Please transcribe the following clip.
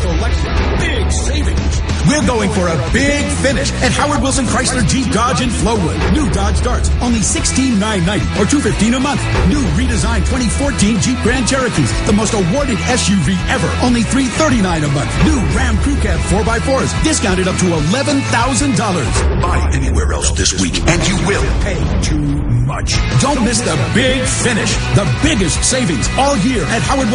selection, big savings. We're going for a big finish at Howard Wilson Chrysler Jeep Dodge in Flowood. New Dodge Darts, only $16,990 or $215 a month. New redesigned 2014 Jeep Grand Cherokees, the most awarded SUV ever, only $339 a month. New Ram Crew Cab 4x4s, discounted up to $11,000. Buy anywhere else this week, and you will pay too much. Don't miss the big finish, the biggest savings all year at Howard